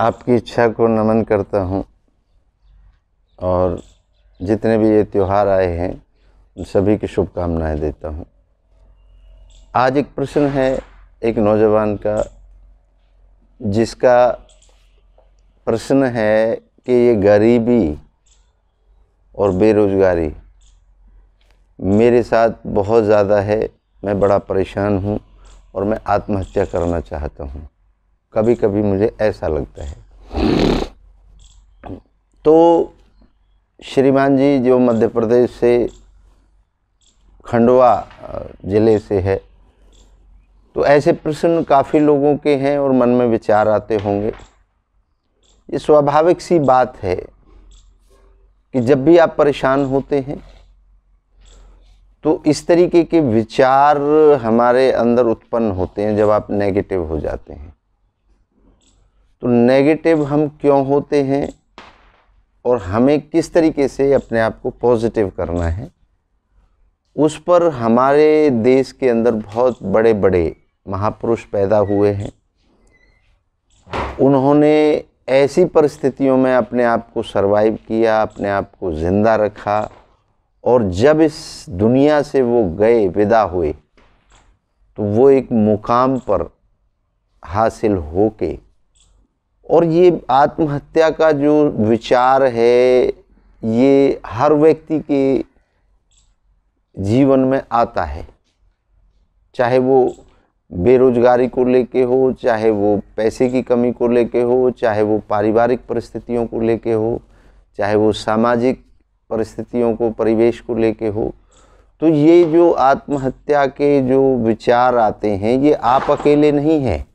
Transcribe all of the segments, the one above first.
आपकी इच्छा को नमन करता हूँ और जितने भी ये त्यौहार आए हैं, उन सभी की शुभकामनाएँ देता हूँ। आज एक प्रश्न है एक नौजवान का, जिसका प्रश्न है कि ये गरीबी और बेरोज़गारी मेरे साथ बहुत ज़्यादा है, मैं बड़ा परेशान हूँ और मैं आत्महत्या करना चाहता हूँ। कभी कभी मुझे ऐसा लगता है। तो श्रीमान जी जो मध्य प्रदेश से खंडवा ज़िले से है तो ऐसे प्रश्न काफ़ी लोगों के हैं और मन में विचार आते होंगे। ये स्वाभाविक सी बात है कि जब भी आप परेशान होते हैं तो इस तरीके के विचार हमारे अंदर उत्पन्न होते हैं जब आप नेगेटिव हो जाते हैं। तो नेगेटिव हम क्यों होते हैं? और हमें किस तरीके से अपने आप को पॉजिटिव करना है? उस पर हमारे देश के अंदर बहुत बड़े बड़े महापुरुष पैदा हुए हैं। उन्होंने ऐसी परिस्थितियों में अपने आप को सरवाइव किया, अपने आप को ज़िंदा रखा, और जब इस दुनिया से वो गए, विदा हुए तो वो एक मुकाम पर हासिल होके और ये आत्महत्या का जो विचार है, ये हर व्यक्ति के जीवन में आता है। चाहे वो बेरोजगारी को लेके हो, चाहे वो पैसे की कमी को लेके हो, चाहे वो पारिवारिक परिस्थितियों को लेके हो, चाहे वो सामाजिक परिस्थितियों को, परिवेश को लेके हो तो ये जो आत्महत्या के जो विचार आते हैं, ये आप अकेले नहीं हैं।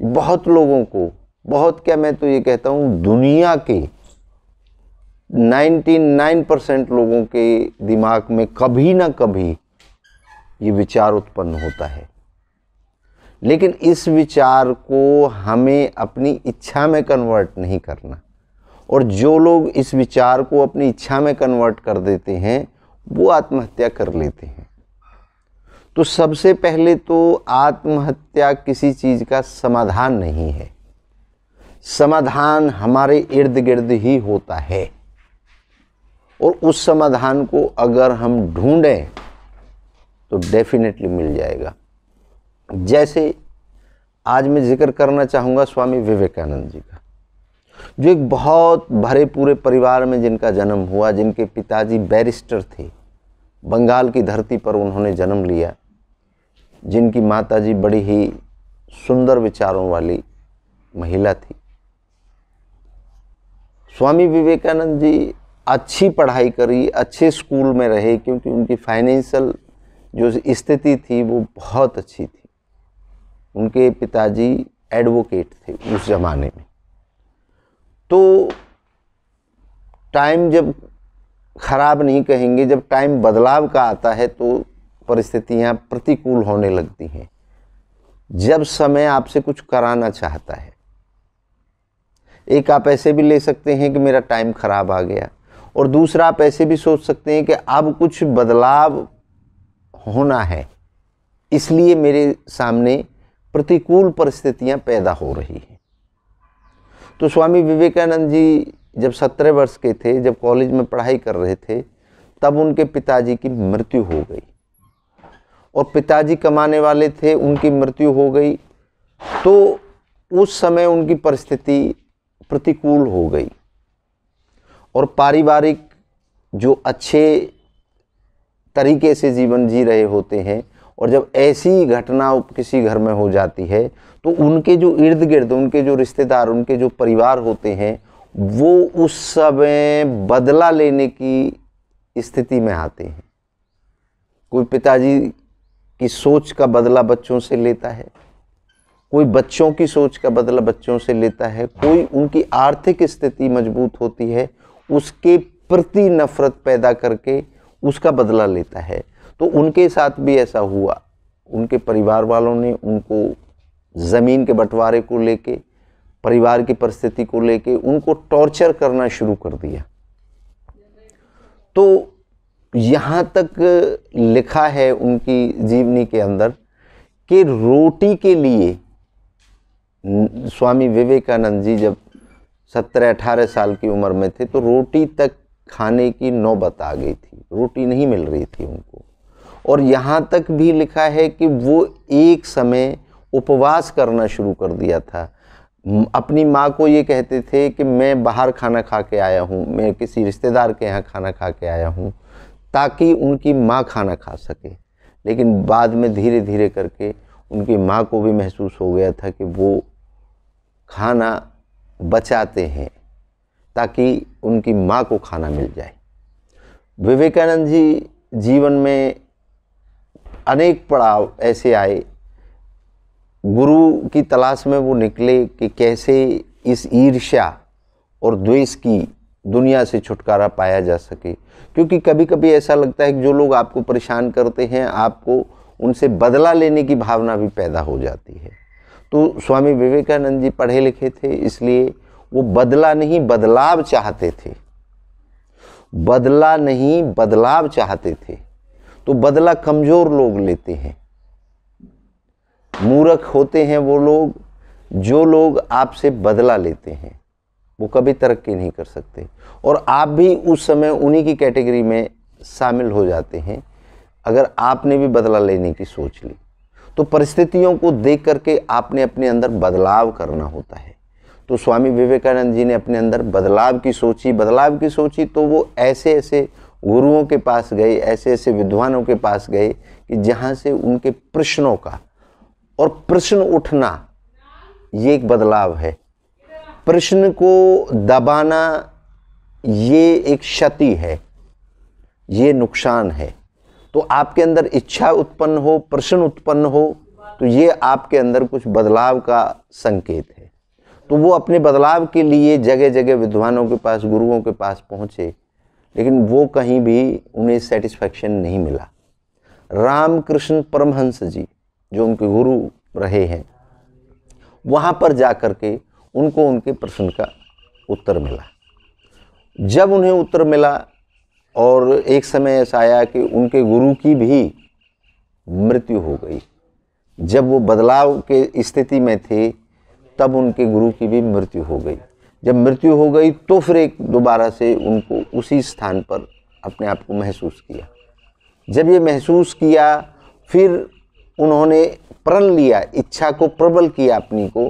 बहुत लोगों को बहुत क्या मैं तो ये कहता हूँ, दुनिया के 99 परसेंट लोगों के दिमाग में कभी ना कभी ये विचार उत्पन्न होता है। लेकिन इस विचार को हमें अपनी इच्छा में कन्वर्ट नहीं करना। और जो लोग इस विचार को अपनी इच्छा में कन्वर्ट कर देते हैं, वो आत्महत्या कर लेते हैं। तो सबसे पहले तो आत्महत्या किसी चीज़ का समाधान नहीं है। समाधान हमारे इर्द गिर्द ही होता है। और उस समाधान को अगर हम ढूंढें तो डेफिनेटली मिल जाएगा। जैसे आज मैं ज़िक्र करना चाहूँगा स्वामी विवेकानंद जी का, जो एक बहुत भरे पूरे परिवार में जिनका जन्म हुआ, जिनके पिताजी बैरिस्टर थे, बंगाल की धरती पर उन्होंने जन्म लिया, जिनकी माताजी बड़ी ही सुंदर विचारों वाली महिला थी। स्वामी विवेकानंद जी अच्छी पढ़ाई करी, अच्छे स्कूल में रहे, क्योंकि उनकी फाइनेंशियल जो स्थिति थी, वो बहुत अच्छी थी। उनके पिताजी एडवोकेट थे उस ज़माने में। तो टाइम जब ख़राब नहीं कहेंगे, जब टाइम बदलाव का आता है तो परिस्थितियाँ प्रतिकूल होने लगती हैं। जब समय आपसे कुछ कराना चाहता है एक आप ऐसे भी ले सकते हैं कि मेरा टाइम ख़राब आ गया। और दूसरा आप ऐसे भी सोच सकते हैं कि अब कुछ बदलाव होना है। इसलिए मेरे सामने प्रतिकूल परिस्थितियाँ पैदा हो रही हैं। तो स्वामी विवेकानंद जी जब सत्रह वर्ष के थे, जब कॉलेज में पढ़ाई कर रहे थे, तब उनके पिताजी की मृत्यु हो गई। और पिताजी कमाने वाले थे, उनकी मृत्यु हो गई। तो उस समय उनकी परिस्थिति प्रतिकूल हो गई। और पारिवारिक जो अच्छे तरीके से जीवन जी रहे होते हैं, और जब ऐसी घटना किसी घर में हो जाती है तो उनके जो इर्द गिर्द उनके जो रिश्तेदार, उनके जो परिवार होते हैं, वो उस समय बदला लेने की स्थिति में आते हैं। कोई पिताजी की सोच का बदला बच्चों से लेता है कोई बच्चों की सोच का बदला बच्चों से लेता है, कोई उनकी आर्थिक स्थिति मज़बूत होती है, उसके प्रति नफरत पैदा करके उसका बदला लेता है। तो उनके साथ भी ऐसा हुआ। उनके परिवार वालों ने उनको ज़मीन के बंटवारे को लेके, परिवार की परिस्थिति को लेके उनको टॉर्चर करना शुरू कर दिया। तो यहाँ तक लिखा है उनकी जीवनी के अंदर कि रोटी के लिए स्वामी विवेकानंद जी जब सत्रह अठारह साल की उम्र में थे तो रोटी तक खाने की नौबत आ गई थी। रोटी नहीं मिल रही थी उनको। और यहाँ तक भी लिखा है कि वो एक समय उपवास करना शुरू कर दिया था। अपनी माँ को ये कहते थे कि मैं बाहर खाना खा के आया हूँ, मैं किसी रिश्तेदार के यहाँ खाना खा के आया हूँ, ताकि उनकी माँ खाना खा सके। लेकिन बाद में धीरे धीरे करके उनकी माँ को भी महसूस हो गया था कि वो खाना बचाते हैं ताकि उनकी माँ को खाना मिल जाए। विवेकानंद जी जीवन में अनेक पड़ाव ऐसे आए। गुरु की तलाश में वो निकले कि कैसे इस ईर्ष्या और द्वेष की दुनिया से छुटकारा पाया जा सके। क्योंकि कभी कभी ऐसा लगता है कि जो लोग आपको परेशान करते हैं, आपको उनसे बदला लेने की भावना भी पैदा हो जाती है। तो स्वामी विवेकानंद जी पढ़े लिखे थे, इसलिए वो बदला नहीं, बदलाव चाहते थे। बदला नहीं, बदलाव चाहते थे। तो बदला कमज़ोर लोग लेते हैं। मूर्ख होते हैं वो लोग, जो लोग आपसे बदला लेते हैं। वो कभी तरक्की नहीं कर सकते। और आप भी उस समय उन्हीं की कैटेगरी में शामिल हो जाते हैं, अगर आपने भी बदला लेने की सोच ली। तो परिस्थितियों को देख करके आपने अपने अंदर बदलाव करना होता है। तो स्वामी विवेकानंद जी ने अपने अंदर बदलाव की सोची, बदलाव की सोची तो वो ऐसे ऐसे गुरुओं के पास गए ऐसे ऐसे विद्वानों के पास गए कि जहाँ से उनके प्रश्नों का और प्रश्न उठना ये एक बदलाव है। प्रश्न को दबाना ये एक क्षति है, ये नुकसान है। तो आपके अंदर इच्छा उत्पन्न हो, प्रश्न उत्पन्न हो तो ये आपके अंदर कुछ बदलाव का संकेत है। तो वो अपने बदलाव के लिए जगह जगह विद्वानों के पास, गुरुओं के पास पहुँचे, लेकिन वो कहीं भी उन्हें सेटिस्फैक्शन नहीं मिला। रामकृष्ण परमहंस जी, जो उनके गुरु रहे हैं, वहाँ पर जा कर के उनको उनके प्रश्न का उत्तर मिला। जब उन्हें उत्तर मिला और एक समय ऐसा आया कि उनके गुरु की भी मृत्यु हो गई। जब वो बदलाव के स्थिति में थे, तब उनके गुरु की भी मृत्यु हो गई। जब मृत्यु हो गई तो फिर एक दोबारा से उनको उसी स्थान पर अपने आप को महसूस किया। जब ये महसूस किया, फिर उन्होंने प्रण लिया, इच्छा को प्रबल किया अपनी को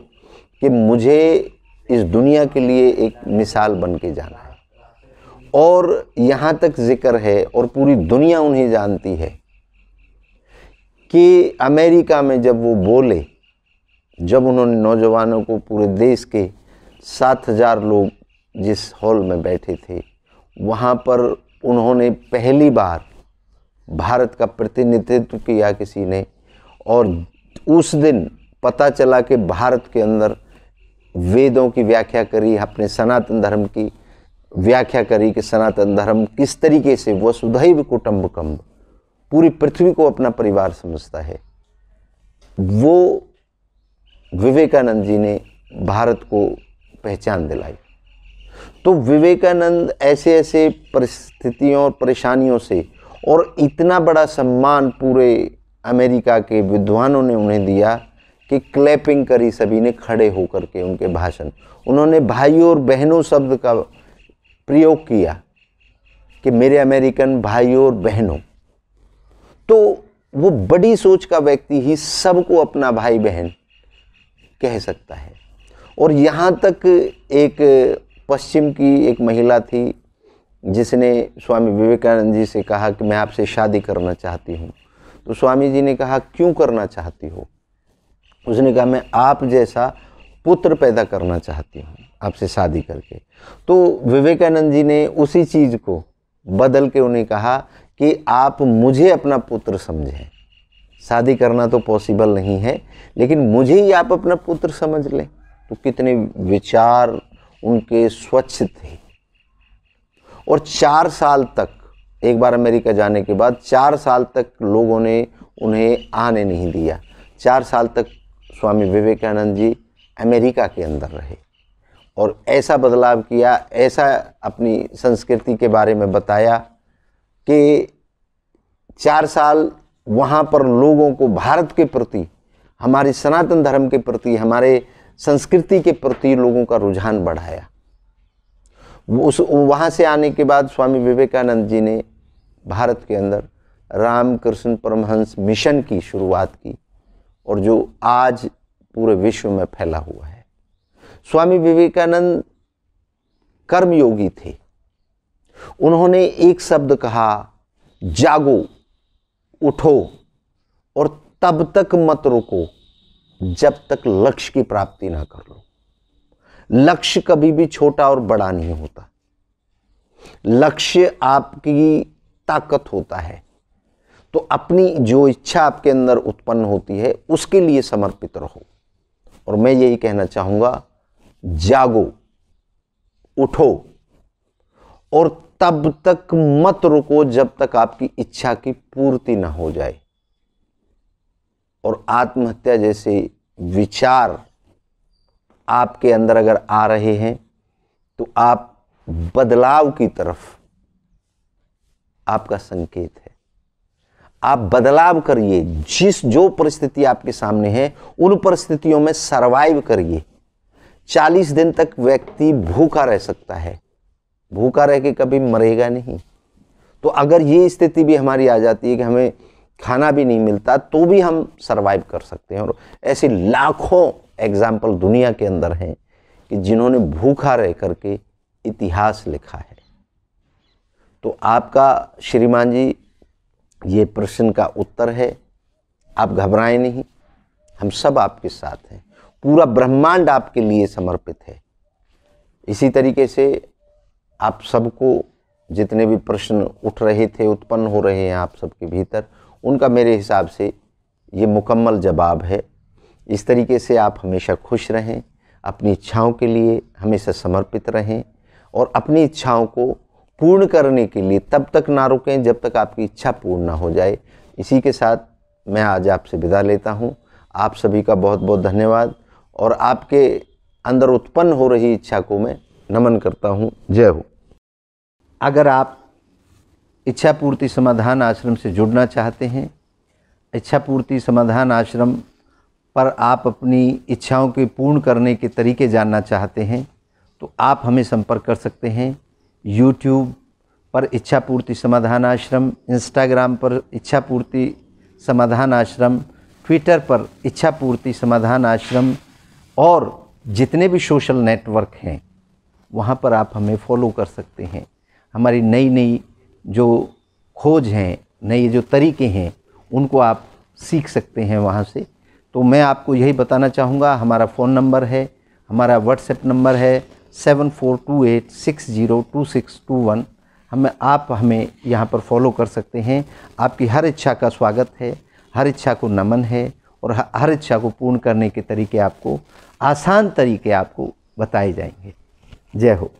कि मुझे इस दुनिया के लिए एक मिसाल बन के जाना है। और यहाँ तक ज़िक्र है और पूरी दुनिया उन्हें जानती है कि अमेरिका में जब वो बोले, जब उन्होंने नौजवानों को पूरे देश के सात हज़ार लोग जिस हॉल में बैठे थे, वहाँ पर उन्होंने पहली बार भारत का प्रतिनिधित्व किया किसी ने और उस दिन पता चला कि भारत के अंदर वेदों की व्याख्या करी, अपने सनातन धर्म की व्याख्या करी कि सनातन धर्म किस तरीके से वसुधैव कुटुंबकम पूरी पृथ्वी को अपना परिवार समझता है। वो विवेकानंद जी ने भारत को पहचान दिलाई। तो विवेकानंद ऐसे ऐसे परिस्थितियों और परेशानियों से और इतना बड़ा सम्मान पूरे अमेरिका के विद्वानों ने उन्हें दिया कि क्लैपिंग करी सभी ने खड़े होकर के उनके भाषण। उन्होंने भाइयों और बहनों शब्द का प्रयोग किया कि मेरे अमेरिकन भाइयों और बहनों तो वो बड़ी सोच का व्यक्ति ही सबको अपना भाई बहन कह सकता है। और यहाँ तक एक पश्चिम की एक महिला थी जिसने स्वामी विवेकानंद जी से कहा कि मैं आपसे शादी करना चाहती हूँ। तो स्वामी जी ने कहा, क्यों करना चाहती हो? उसने कहा, मैं आप जैसा पुत्र पैदा करना चाहती हूँ, आपसे शादी करके। तो विवेकानंद जी ने उसी चीज़ को बदल के उन्हें कहा कि आप मुझे अपना पुत्र समझें। शादी करना तो पॉसिबल नहीं है, लेकिन मुझे ही आप अपना पुत्र समझ लें। तो कितने विचार उनके स्वच्छ थे। और चार साल तक, एक बार अमेरिका जाने के बाद चार साल तक लोगों ने उन्हें आने नहीं दिया। चार साल तक स्वामी विवेकानंद जी अमेरिका के अंदर रहे। और ऐसा बदलाव किया, ऐसा अपनी संस्कृति के बारे में बताया कि चार साल वहाँ पर लोगों को भारत के प्रति, हमारी सनातन धर्म के प्रति, हमारे संस्कृति के प्रति लोगों का रुझान बढ़ाया। उस, वहाँ से आने के बाद स्वामी विवेकानंद जी ने भारत के अंदर रामकृष्ण परमहंस मिशन की शुरुआत की। और जो आज पूरे विश्व में फैला हुआ है। स्वामी विवेकानंद कर्मयोगी थे। उन्होंने एक शब्द कहा, जागो, उठो और तब तक मत रुको, जब तक लक्ष्य की प्राप्ति ना कर लो। लक्ष्य कभी भी छोटा और बड़ा नहीं होता। लक्ष्य आपकी ताकत होता है। तो अपनी जो इच्छा आपके अंदर उत्पन्न होती है, उसके लिए समर्पित रहो। और मैं यही कहना चाहूँगा, जागो, उठो और तब तक मत रुको जब तक आपकी इच्छा की पूर्ति ना हो जाए। और आत्महत्या जैसे विचार आपके अंदर अगर आ रहे हैं तो आप बदलाव की तरफ़ आपका संकेत है। आप बदलाव करिए। जिस जो परिस्थिति आपके सामने है, उन परिस्थितियों में सरवाइव करिए। चालीस दिन तक व्यक्ति भूखा रह सकता है। भूखा रह के कभी मरेगा नहीं। तो अगर ये स्थिति भी हमारी आ जाती है कि हमें खाना भी नहीं मिलता तो भी हम सरवाइव कर सकते हैं। और ऐसे लाखों एग्ज़ाम्पल दुनिया के अंदर हैं कि जिन्होंने भूखा रह करके इतिहास लिखा है। तो आपका श्रीमान जी ये प्रश्न का उत्तर है। आप घबराएँ नहीं। हम सब आपके साथ हैं। पूरा ब्रह्मांड आपके लिए समर्पित है। इसी तरीके से आप सबको जितने भी प्रश्न उठ रहे थे, उत्पन्न हो रहे हैं आप सबके भीतर, उनका मेरे हिसाब से ये मुकम्मल जवाब है। इस तरीके से आप हमेशा खुश रहें, अपनी इच्छाओं के लिए हमेशा समर्पित रहें और अपनी इच्छाओं को पूर्ण करने के लिए तब तक ना रुकें जब तक आपकी इच्छा पूर्ण ना हो जाए। इसी के साथ मैं आज आपसे विदा लेता हूँ। आप सभी का बहुत बहुत धन्यवाद और आपके अंदर उत्पन्न हो रही इच्छा को मैं नमन करता हूँ। जय हो। अगर आप इच्छा पूर्ति समाधान आश्रम से जुड़ना चाहते हैं इच्छा पूर्ति समाधान आश्रम पर आप अपनी इच्छाओं के पूर्ण करने के तरीके जानना चाहते हैं तो आप हमें संपर्क कर सकते हैं। यूट्यूब पर इच्छा पूर्ति समाधान आश्रम इंस्टाग्राम पर इच्छा पूर्ति समाधान आश्रम ट्विटर पर इच्छा पूर्ति समाधान आश्रम, और जितने भी सोशल नेटवर्क हैं, वहाँ पर आप हमें फॉलो कर सकते हैं। हमारी नई नई जो खोज हैं नए जो तरीके हैं, उनको आप सीख सकते हैं वहाँ से। तो मैं आपको यही बताना चाहूँगा, हमारा फ़ोन नंबर है, हमारा व्हाट्सएप नंबर है seven four two eight six zero two six two one हमें आप हमें यहाँ पर फॉलो कर सकते हैं। आपकी हर इच्छा का स्वागत है, हर इच्छा को नमन है और हर इच्छा को पूर्ण करने के तरीके आपको, आसान तरीके आपको बताए जाएँगे। जय हो।